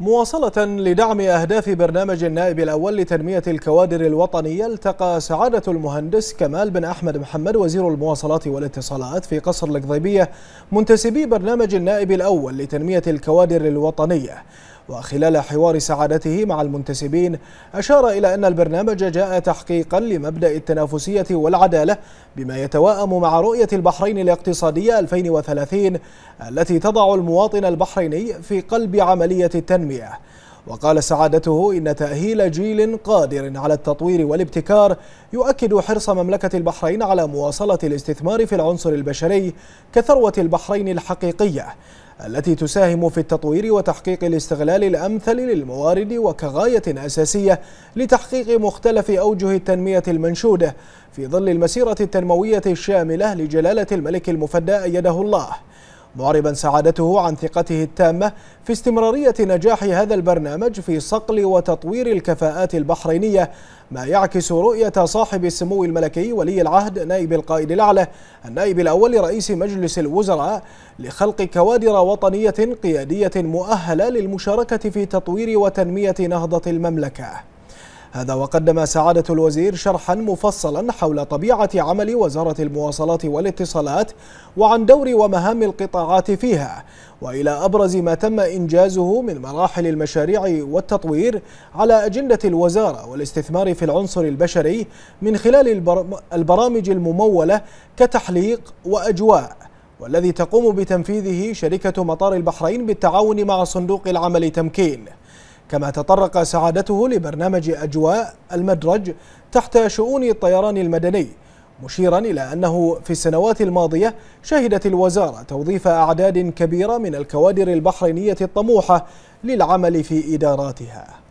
مواصلة لدعم أهداف برنامج النائب الأول لتنمية الكوادر الوطنية التقى سعادة المهندس كمال بن أحمد محمد وزير المواصلات والاتصالات في قصر القضيبية منتسبي برنامج النائب الأول لتنمية الكوادر الوطنية. وخلال حوار سعادته مع المنتسبين أشار إلى أن البرنامج جاء تحقيقا لمبدأ التنافسية والعدالة بما يتواءم مع رؤية البحرين الاقتصادية 2030 التي تضع المواطن البحريني في قلب عملية التنمية. وقال سعادته إن تأهيل جيل قادر على التطوير والابتكار يؤكد حرص مملكة البحرين على مواصلة الاستثمار في العنصر البشري كثروة البحرين الحقيقية التي تساهم في التطوير وتحقيق الاستغلال الأمثل للموارد وكغاية أساسية لتحقيق مختلف أوجه التنمية المنشودة في ظل المسيرة التنموية الشاملة لجلالة الملك المفدى أيده الله. معربا سعادته عن ثقته التامة في استمرارية نجاح هذا البرنامج في صقل وتطوير الكفاءات البحرينية ما يعكس رؤية صاحب السمو الملكي ولي العهد نائب القائد الأعلى النائب الأول لرئيس مجلس الوزراء لخلق كوادر وطنية قيادية مؤهلة للمشاركة في تطوير وتنمية نهضة المملكة. هذا وقدم سعادة الوزير شرحا مفصلا حول طبيعة عمل وزارة المواصلات والاتصالات وعن دور ومهام القطاعات فيها وإلى أبرز ما تم إنجازه من مراحل المشاريع والتطوير على أجندة الوزارة والاستثمار في العنصر البشري من خلال البرامج الممولة كتحليق وأجواء والذي تقوم بتنفيذه شركة مطار البحرين بالتعاون مع صندوق العمل تمكين. كما تطرق سعادته لبرنامج أجواء المدرج تحت شؤون الطيران المدني مشيرا إلى أنه في السنوات الماضية شهدت الوزارة توظيف أعداد كبيرة من الكوادر البحرينية الطموحة للعمل في إداراتها.